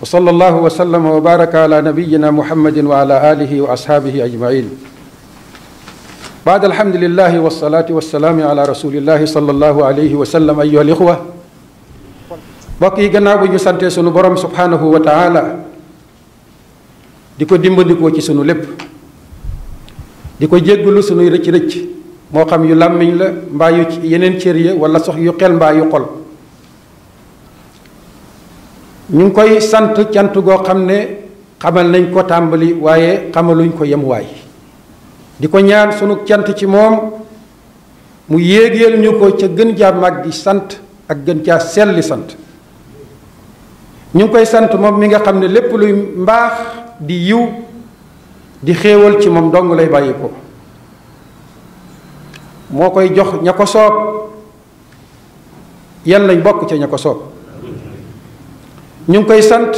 wa sallallahu wa sallama wa baraka ala nabiyina muhammadin wa ala alihi wa ashaabihi ajmain baad alhamdulillahi wasalaatu wasalaami ala rasulillahi sallallahu alayhi wa sallam ayyuha al ixwa mbokk yi gannaaw bu ñu sante sunu borom subhanahu wa taala di ko dimbandikoo ci sunu lépp di ko jéggalu sunuy rëcc-rëcc moo xam yu làmmiñ la mbaa yu yeneen cër ya wala sox yu xel mbaa yu xol ñu ngi koy sant cant goo xam ne xamal nañ ko tàmbali waaye xamaluñ ko yemuwaay di ko ñaan sunu cant ci moom mu yéegeel ñu ko ca gën jaa mag gi sant ak gën caa selli sant ñu ngi koy sant moom mi nga xam ne lépp luy mbaax di yiw di xéewal ci moom dong lay bàyyi ko moo koy jox ña ko soob yan lañ bokk ca ña ko soob ñu ngi koy sant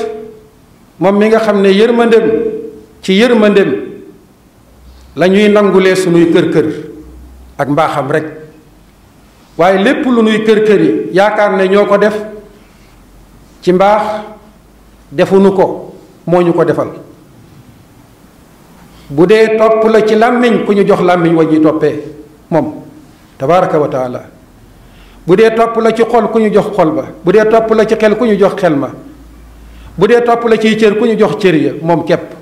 moom mi nga xam ne yërmandem ci yërmandem la ñuy nangulee sunuy kër-kër ak mbaaxam rek waaye lépp lu nuy kër-kër yi yaakaar ne ñoo ko def ci mbaax defuñu ko moo ñu ko defal bu dee topp la ci làmmiñ ku ñu jox làmmiñ wa ñuy toppee moom tabaraka wa taala bu dee topp la ci xol ku ñu jox xol ba bu dee topp la ci xel ku ñu jox xel ma bu dee topp la ciy cër ku ñu jox cër ya moom képp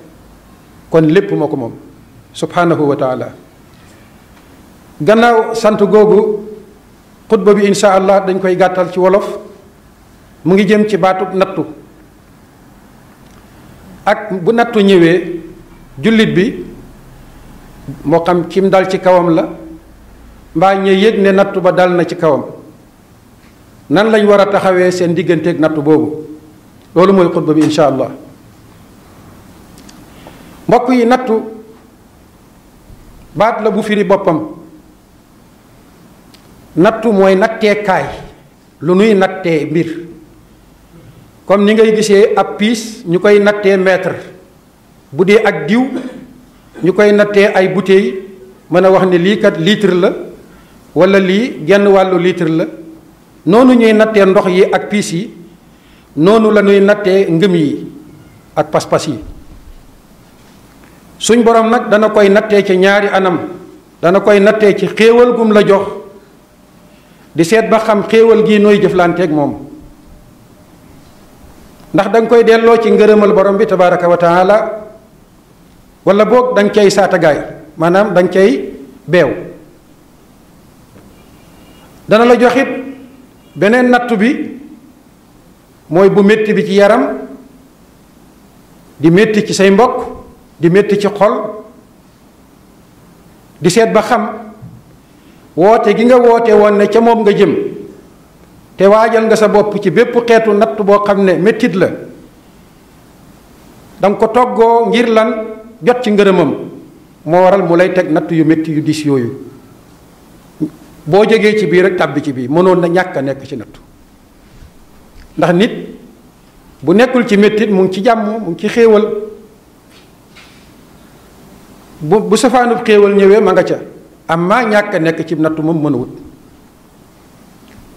kon lépp moo ko moom subhanahu wa taala gannaaw sant googu xutba bi insha allah dañ koy gàttal ci wolof mu ngi jëm ci baatu nattu ak bu nattu ñëwee jullit bi moo xam kim dal ci kawam la mbaa ña yëg ne nattu ba dal na ci kawam nan lañ war a taxawee seen digganteeg nattu boobu loolu mooy xutba bi incha allah mbokk yi nattu baat la bu firi boppam nattu mooy natteekaay lu nuy nattee mbir comme ni ngay gisee ab piis ñu koy nattee mètre bu dee ak diw ñu koy nattee ay bouteille mën a wax ne lii kat litre la wala lii genn wàllu litre la noonu ñuy nattee ndox yi ak piis yi noonu la ñuy nattee ngëm yi ak pas-pas yi suñ borom nag dana koy nattee ci ñaari anam dana koy nattee ci xéewal gum la jox di seet ba xam xéewal gi nooy jëflanteeg moom ndax danga koy delloo ci ngërëmal borom bi tabaraka wa taala wala boog danga cay saatagaay maanaam danga cay beew dana la joxit beneen nattu bi mooy bu métti bi ci yaram di métti ci say mbokk di métti ci xol di seet ba xam woote gi nga woote woon ne ca moom nga jëm te waajal nga sa bopp ci bépp xeetu natt boo xam ne mettit la danga ko toggoo ngir lan jot ci ngërëmam moo waral mu lay teg natt yu metti yu diis yooyu boo jógee ci biir rek tàbbi ci biir mënoon na ñàkk a nekk ci natt ndax nit bu nekkul ci mettit mu ngi ci jàmm mu ngi ci xéewal bu bu safaanub xéewal ñëwee ma nga ca am maa ñàkk a nekk ci nattu moom mën a wut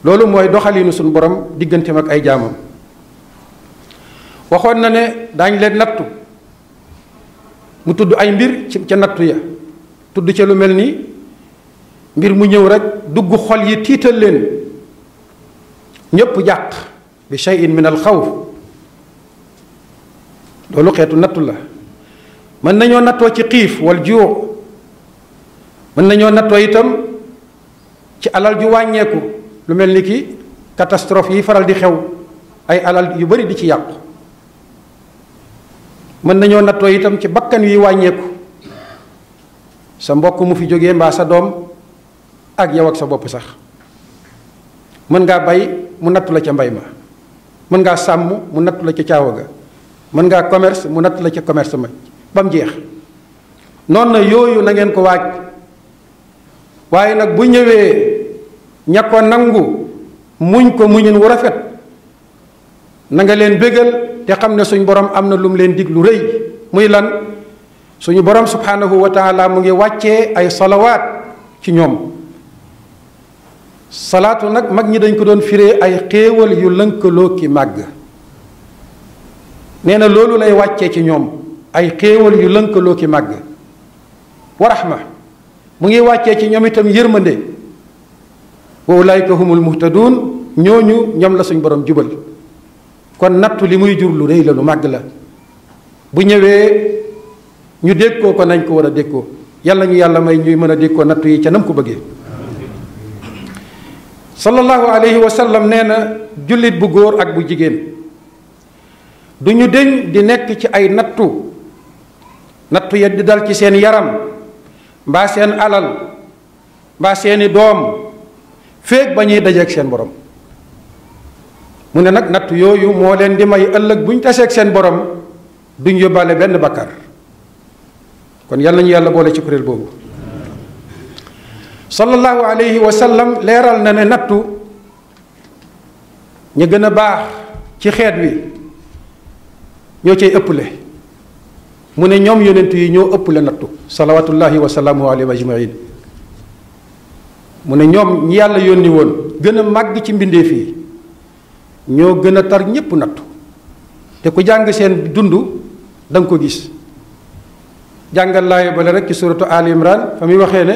loolu mooy doxaliinu suñu borom digganteem ak ay jaamam waxoon na ne daañ leen nattu mu tudd ay mbir ci ca nattu ya tudd ca lu mel ni mbir mu ñëw rek dugg xol yi tiital leen ñépp jàq bi shay'in min al xawf loolu xeetu nattu la mën nañoo nattoo ci xiif wal juu mën nañoo nattoo itam ci alal ju wàññeeku lu mel ni ki catastrophe yi faral di xew ay alal yu bari di ci yàqu mën nañoo nattoo itam ci bakkan yuy wàññeeku sa mbokk mu fi jógee mbaa sa doom ak yow ak sa bopp sax mën ngaa bay mu nattu la ca mbay ma mën ngaa sàmm mu nattu la ca caawa ga mën ngaa commerce mu nattu la ca commerce ma ba mu jeex noonu na yooyu na ngeen ko waaj waaye nag bu ñëwee ña ko nangu muñ ko muñin wu rafet na nga leen bégal te xam ne suñ borom am na lu mu leen dig lu rëy muy lan suñu borom subhanahu wa taala mu ngi wàccee ay salawaat ci ñoom salaatu nag mag ñi dañ ko doon firee ay xéewal yu lënkaloo ki màgg nee na loolu lay wàccee ci ñoom ay xéewal yu lënkaloo ki màgg wa rahma mu ngi wàccee ci ñoom itam yërmande wa ulaayka humul muhtaduun ñooñu ñoom la suñ borom jubal kon nattu li muy jur lu rëy la lu màgg la bu ñëwee ñu dékkoo ko nañ ko war a dékkoo yàlla ñu yàlla may ñuy mën a dékkoo nattu yi ca nam ko bëggee sallallahu alayhi wa sallam nee na jullit bu góor ak bu jigéen du ñu deñ di nekk ci ay nattu nattu ya di dal ci seen yaram mbaa seen alal mbaa seeni doom féeg ba ñuy dajeeg seen borom mu ne nag natt yooyu moo leen di may ëllëg bu ñu taseeg seen borom duñ yóbbaale benn bakkar kon yal nañu yàlla boole ci kuréel boobu sallallahu alayhi wa sallam leeral na ne nattu ñu gën a baax ci xeet wi ñoo cay ëpple mu ne ñoom yonent yi ñoo ëpp la nattu salawatullahi wa salaamu alayhi wa ajmain mu ne ñoom ñi yàlla yónni woon gën a màgg ci mbindeef yi ñoo gën a tar ñépp nattu te ku jàng seen dund da nga ko gis jàngal laay bale rek ci suratu al imran fa muy waxee ne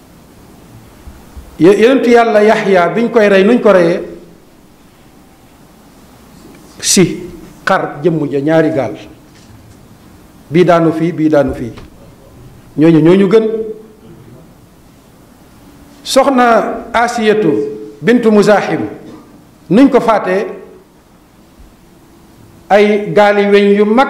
yonent yàlla yaxya biñ koy rey nuñ ko reyee si xar jëmm ja ñaari gaal bii daanu fii bii daanu fii ñooñu ñooñu gën soxna asiyatu bintu muzaahim nuñ ko faatee ay gaali weñ yu mag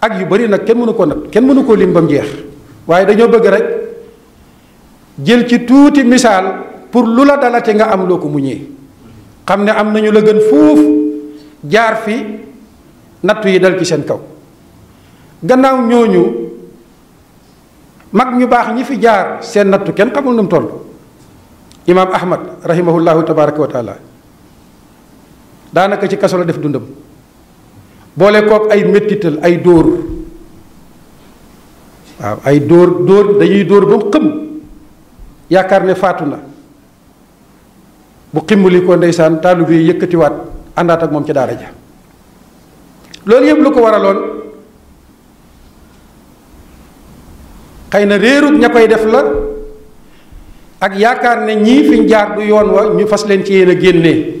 ak yu bari nag kenn mënu ko nag kenn mënu ko lim ba mu jeex waaye dañoo bëgg rek jël ci tuuti misaal pour lu la dalate nga am loo ko muñee xam ne am nañu la gën fuuf jaar fi nattu yi dal ci seen kaw gannaaw ñooñu mag ñu baax ñi fi jaar seen nattu kenn xamul nu mu toll imaam ahmad rahimahullahu tabaraka wa taala daanaka ci kaso la def dundam boole kook ay mettital ay dóor waaw ay dóor dóor dañuy dóor ba mu xëm yaakaar ne faatu na bu ximmali ko ndeysaan taalu bi yëkkatiwaat àndaat ak moom ci daara ja loolu yëpp lu ko waraloon xëy na réerut ña koy def la ak yaakaar ne ñii fi ñu jaar du yoon wa ñu fas leen ci yéen a génnee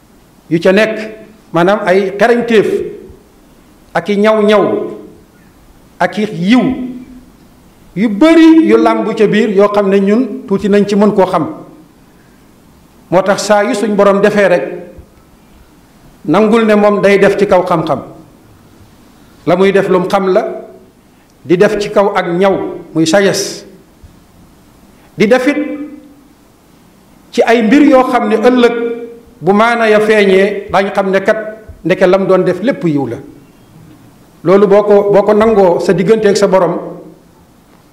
yu ca nekk maanaam ay xerañteef ak i ñaw-ñaw ak i yiw yu bari yu làmb ca biir yoo xam ne ñun tuuti nañ ci mën koo xam moo tax saa yu suñ borom defee rek nangul ne moom day def ci kaw xam-xam la muy def lum xam la di def ci kaw ak ñaw muy sagesse di defit ci ay mbir yoo xam ne ëllëg bu maana ya feeñee daañ xam ne kat ndeke lam doon def lépp yiw la loolu boo ko boo ko nangoo sa digganteeg sa borom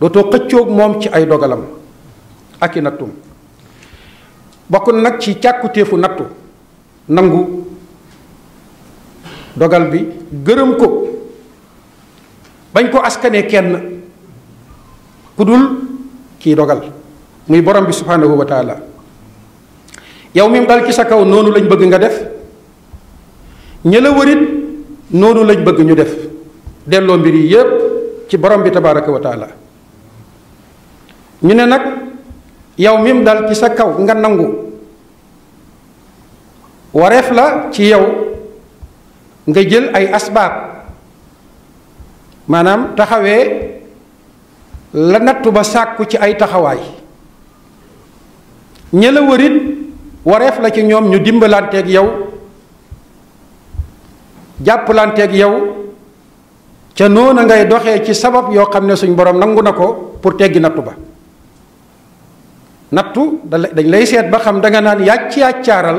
dootoo xëccoog moom ci ay dogalam ak i nattum bokk na nag ci càkkutéefu nattu nangu dogal bi gërëm ko bañ ko askanee kenn ku dul kii dogal muy borom bi subhanahu wa taala yow mi dal ci sa kaw noonu lañ bëgg nga def ña la wërit noonu lañ bëgg ñu def delloo mbir yi yépp ci borom bi tabaraka wa taala ñu ne nag yow mim dal ci sa kaw nga nangu wareef la ci yow nga jël ay asbaab maanaam taxawee la nattu ba sàkku ci ay taxawaay ña la wërit wareef la ci ñoom ñu dimbalanteeg yow jàppalanteeg yow ca noona ngay doxee ci sabab yoo xam ne suñ borom nangu na ko pour teggi nattu ba nattu dañ lay seet ba xam danga naan yàcc yàccaaral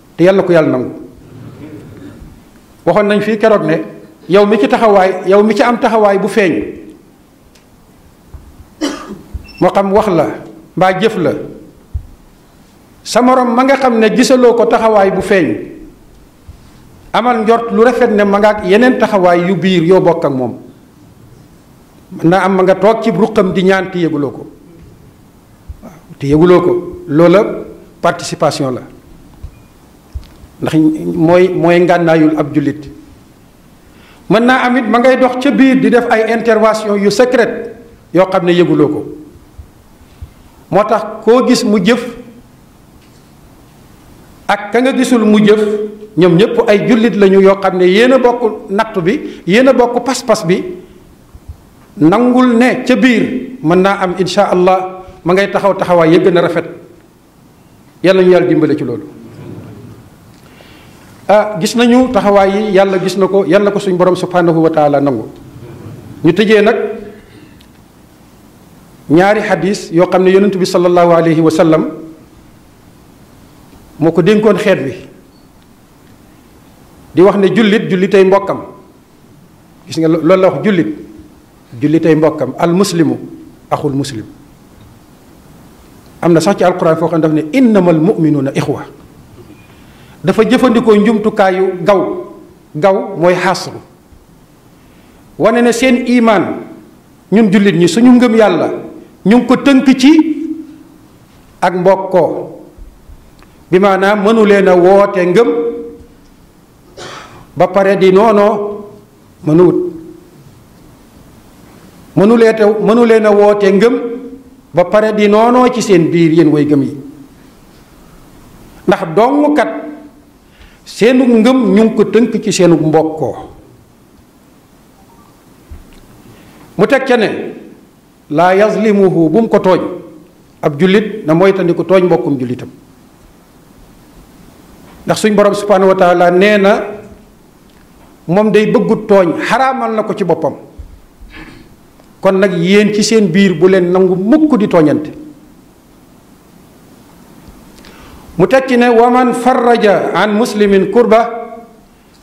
te yàlla ko yàlla nangu waxoon nañ fii keroog ne yow mi ci taxawaay yow mi ci am taxawaay bu feeñ moo xam wax la mbaa jëf la sa morom ma nga xam ne gisaloo ko taxawaay bu feeñ amal njort lu rafet ne ma nga ak yeneen taxawaay yu biir yoo bokk ak moom mën naa am ma nga toog ci ruqam di ñaan te yëguloo ko waaw te yëguloo ko loola participation la ndax mooy mooy ngànnaayul ab jullit mën naa amit ma ngay dox ca biir di def ay intervention yu secrète yoo xam ne yëguloo ko moo tax koo gis mu jëf ak ka nga gisul mu jëf ñoom ñëpp ay jullit lañu yoo xam ne yéen a bokk nattu bi yéen a bokk pas-pas bi nangul ne ca biir mën naa am insha allah ma ngay taxaw taxawaay ya gën a rafet yàlla ñu yàlla dimbale ci loolu ah gis nañu taxawaay yi yàlla gis na ko yàlla ko suñ borom subhanahu wa taala nangu ñu tëjee nag ñaari xadis yoo xam ne yonent bi sallallahu alayhi wa sallam moo ko dénkoon xeet wi di wax ne jullit jullitay mbokkam gis nga loolu la wax jullit jullitay mbokkam al muslimu axul muslim am na sax ci alquran foo xam daf ne innamal muminuuna ixwa dafa jëfandikoo njumtukaayu gaw gaw mooy xasru wane ne seen imaan ñun jullit ñi suñu ngëm yàlla ñu ngi ko tënk ci ak mbokkoo bi maanaam mënu leen a woote ngëm ba pare di noonoo mënuwut mënulee te mënulee na woote ngëm ba pare di noonoo ci seen biir yéen way gëm yi ndax dong kat seenu ngëm ñu ngi ko tënk ci seenu mbokkoo mu teg ca ne laa yazlimuhu bu mu ko tooñ ab jullit na moytandiku tooñ mbokkum jullitam ndax suñ borom subhanahu wa taala nee na moom day bëggut tooñ xaraamal na ko ci boppam kon nag yéen ci seen biir bu leen nangu mukk di tooñante mu teg ci ne waman farraja an muslimin kurba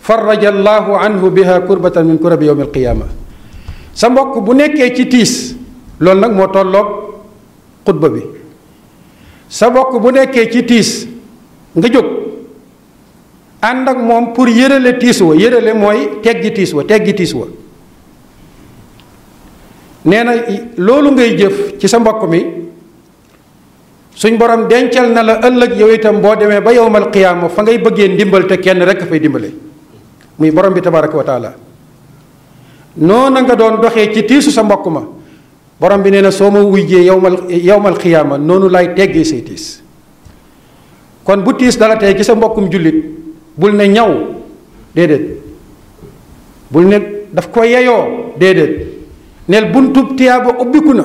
farraja allahu anhu biha kurbatan min kurabi yawmi alqiyaama sa mbokk bu nekkee ci tiis loolu nag moo tolloog xutba bi sa mbokk bu nekkee ci tiis nga jóg ànd ak moom pour yërale tiis wa yërale mooy teggi tiis wa teggi tiis wa nee na loolu ngay jëf ci sa mbokk mi suñ borom dencal na la ëllëg yow itam boo demee ba yowmal qiyaama fa ngay bëggee ndimbal te kenn rek fay dimbale muy borom bi tabaraka wa taala noona nga doon doxee ci tiisu sa mbokk ma borom bi nee na soo ma wujjee yowmal yowmal qiyaama noonu lay teggee say tiis kon bu tiis dala tey ci sa mbokkum jullit bul ne ñaw déedéet bul ne daf ko yeyoo déedéet neel buntub tiyaaba ubbiku na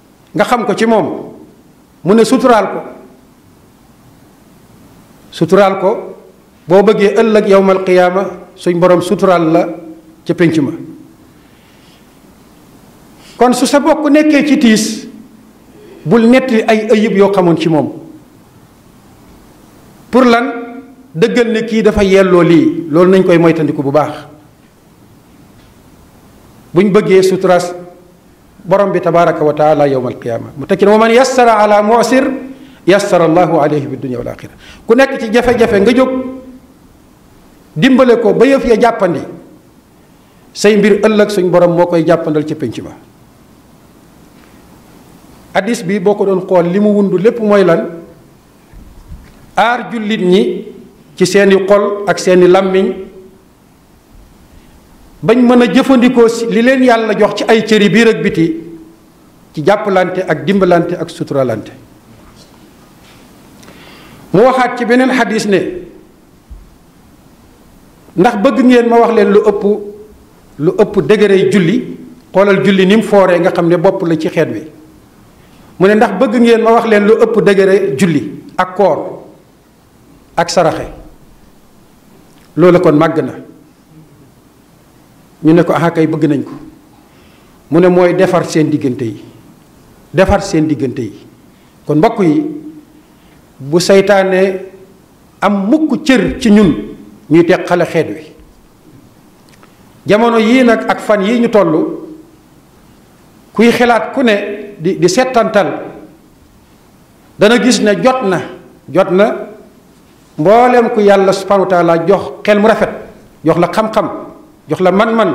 nga xam ko ci moom mu ne suturaal ko suturaal ko boo bëggee ëllëg yowmal qiyaama suñ borom suturaal la ca pénc ma kon su sa bokk nekkee ci tiis bul nettali ay ayib yoo xamoon ci moom pour lan dëggal ne kii dafa yelloo lii loolu nañ koy moytandiku bu baax buñ bëggee suturaas borom bi tabaraka wa taala yowma alqiyama mu tekki ne wa man yassara ala mu'sir yassara allahu alayhi bi dunya wal axira ku nekk ci jafe-jafe nga jóg dimbale ko ba yëf ya jàppandi say mbir ëllëg suñ borom moo koy jàppandal ci pénc ma hadis bi boo ko doon xool li mu wund lépp mooy lan aar jullit ñi ci seeni xol ak seeni làmmiñ bañ mën a jëfandikoo si li leen yàlla jox ci ay cëri biir ak biti ci jàppalante ak dimbalante ak suturalante mu waxaat ci beneen xadis ne ndax bëgg ngeen ma wax leen lu ëpp lu ëpp dëgërey julli xoolal julli ni mu fooree nga xam ne bopp la ci xeet wi mu ne ndax bëgg ngeen ma wax leen lu ëpp dëgëre julli ak koor ak saraxe loolu kon màgg na ñu ne ko ah kay bëgg nañ ko mu ne mooy defar seen diggante yi defar seen diggante yi kon mbokk yi bu seytaane am mukk cër ci ñun ñuy teg xale xeet wi jamono yii nag ak fan yii ñu toll kuy xalaat ku ne di di settantal dana gis ne jot na jot na mboolem ku yàlla subhanahu wa taala jox xel mu rafet jox la xam-xam jox la man-man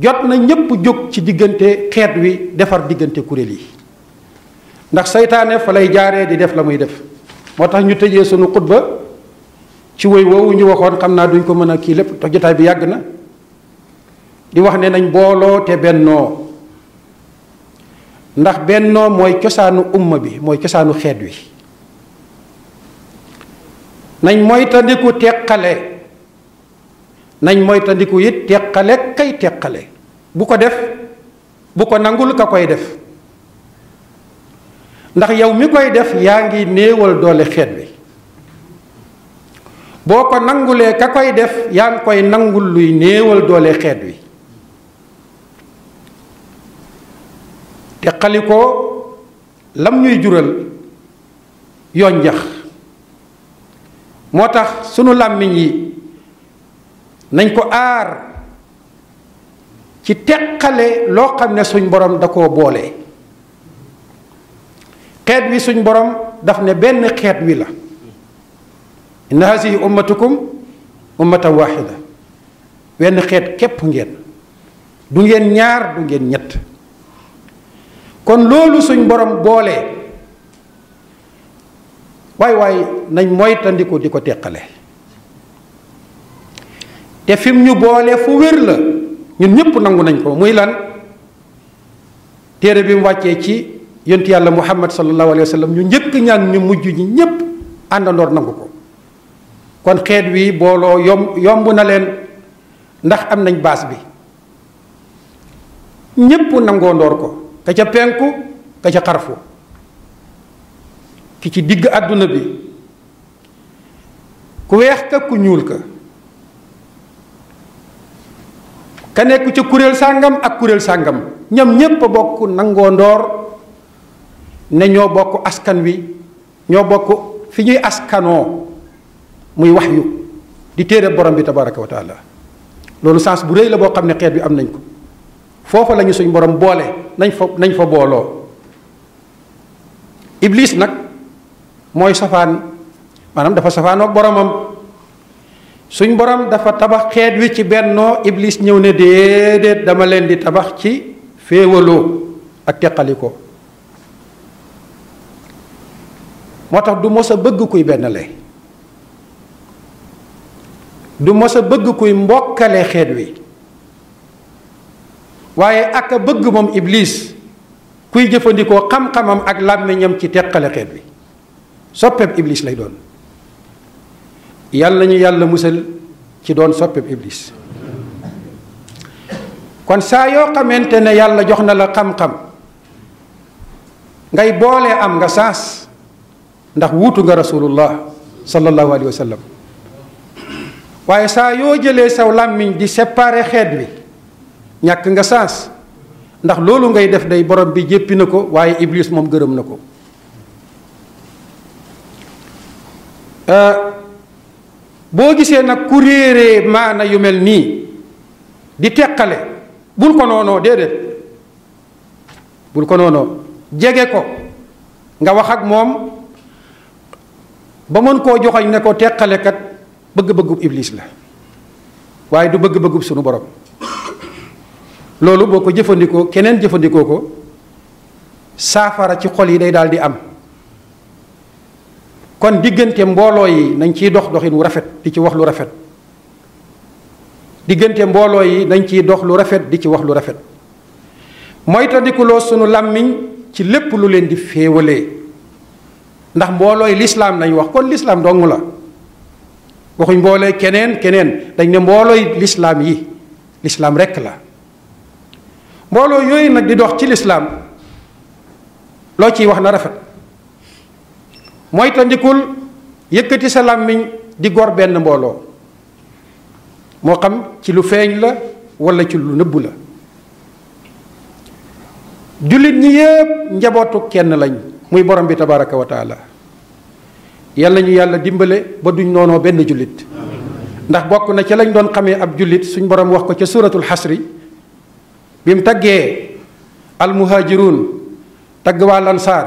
jot na ñépp jóg ci diggante xeet wi defar diggante kuréel yi ndax seytaane fa lay jaaree di def la muy def moo tax ñu tëjee sunu xutba ci woy woowu ñu waxoon xam naa duñ ko mën a kii lépp tax jotaay bi yàgg na di wax ne nañ booloo te bennoo ndax bennoo mooy cosaanu umma bi mooy cosaanu xeet wi nañ moytandiku teqale nañ moytandiku it teqale kay teqale bu ko def bu ko nangul ka koy def ndax yow mi koy def yaa ngi néewal doole xeet bi boo ko nangulee ka koy def yaa ngi koy nangul luy néewal doole xeet wi te xali ko lam ñuy jural yoon jax moo tax sunu làmmiñ yi nañ ko aar ci teqale loo xam ne suñ borom da koo boole xeet wi suñ borom daf ne benn xeet wi la inna hasihi ummatukum ummatan waxida wenn xeet képp ngeen du ngeen ñaar du ngeen ñett kon loolu suñ borom boole waay waay nañ moytandiku di ko teqale te fim ñu boole fu wér la ñun ñëpp nangu nañ ko muy lan téere bi mu wàccee ci yontu yàlla muhammad sallallahu alayhi wa sallam ñu njëkk ñaan ñu mujj ñi ñëpp àndandoor nangu ko kon xeet wi booloo yomb yomb na leen ndax am nañ baas bi ñépp nangoo ndoor ko ka ca penku ka ca xarfu ki ci digg àdduna bi ku weex ka ku ñuul ka ka nekk ca kuréel sàngam ak kuréel sàngam ñoom ñépp a bokk nangoo ndoor ne ñoo bokk askan wi ñoo bokk fi ñuy askanoo muy wax yu di téere borom bi tabaraka wa taala loolu sens bu rëy la boo xam ne xeet bi am nañ ko foofa lañu suñ borom boole nañ fa nañ fa booloo iblis nag mooy safaan maanaam dafa safaanoog boromam suñ borom dafa tabax xeet wi ci bennoo iblis ñëw ne déedéet dama leen di tabax ci féewaloo ak teqalikoo moo tax du mos a bëgg kuy benn lay du mos a bëgg kuy mbokkale xeet wi waaye ak a bëgg moom iblis kuy jëfandikoo xam-xamam ak làmmiñam ci teqale xeet wi soppeeb iblis lay doon yàlla ñu yàlla musal ci doon soppeeb iblis kon saa yoo xamante ne yàlla jox na la xam-xam ngay boolee am nga saas ndax wuutu nga rasulullah sallallahu alayhi wa sallam waaye saa yoo jëlee saw làmmiñ di séparer xeet wi ñàkk nga saas ndax loolu ngay def day borom bi jéppi na ko waaye iblis moom gërëm na ko boo gisee nag ku réeree maana yu mel nii di teqale bul ko noonoo déedéet bul ko noonoo jege ko nga wax ak moom ba mën koo joxoñ ne ko teqalekat bëgg-bëggub iblis la waaye du bëgg-bëggub sunu borom loolu boo ko jëfandikoo keneen jëfandikoo ko saafara ci xol yi day daal di am kon diggante mbooloo yi nañ ciy dox doxin wu rafet di ci wax lu rafet diggante mbooloo yi nañ ciy dox lu rafet di ci wax lu rafet moytandikuloo sunu làmmiñ ci lépp lu leen di féewalee ndax mboolooy lislaam lañ wax kon lislaam dong la waxuñ mboolooy keneen keneen dañ ne mboolooy lislaam yi lislaam rekk la mbooloo yooyu nag di dox ci lislaam loo ciy wax na rafet moytandikul yëkkati sa làmmiñ di gor benn mbooloo moo xam ci lu feeñ la walla ci lu nëbbu la jullit ñi yépp njabootu kenn lañ muy borom bi tabaraka wa taala yàlla ñu yàlla dimbale ba duñ noonoo benn jullit ndax bokk na ca lañ doon xamee ab jullit suñ borom wax ko ca suuratul xasri bi mu taggee almuhaajiruun tagg waa lansaar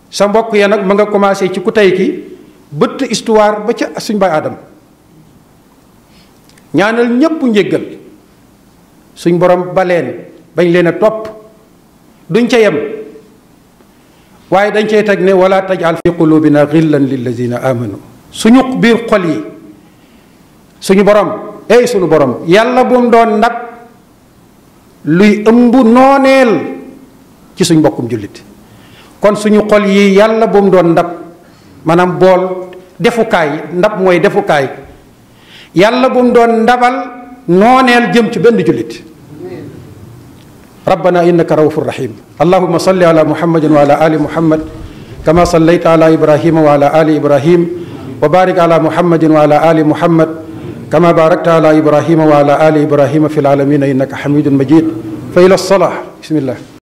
sa mbokk ya nag ma nga commencé ci ku tey ki bëtt histoire ba ca suñ baay aadama ñaanal ñépp njéggal suñ borom baleen bañ leen a topp duñ ca yem waaye dañ cay teg ne wala tajal fi qulubina xillan lillazina amanu suñu biir xol yi suñu borom ey suñu borom yàlla bu mu doon ndab luy ëmb nooneel ci suñ mbokkum jullit kon suñu xol yi yàlla bu mu doon ndab maanaam bool defukaay ndab mooy defukaay yàlla bu mu doon ndabal nooneel jëm ci benn jullit rabbana innaka rawfur rahim اللهم صل على محمد وعلى آل محمد كما صليت على إبراهيم وعلى آل إبراهيم وبارك على محمد وعلى آل محمد كما باركت على إبراهيم وعلى آل إبراهيم في العالمين إنك حميد مجيد فإلى الصلاة بسم الله